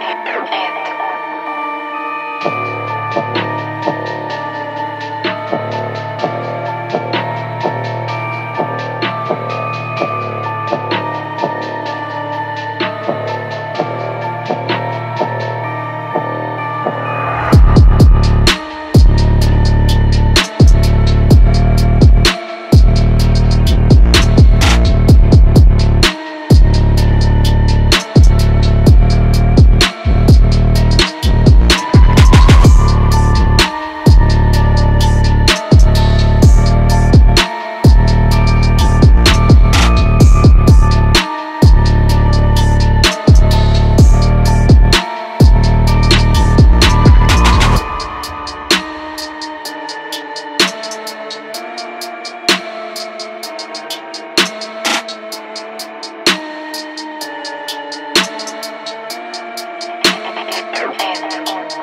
planet Earth. on, on.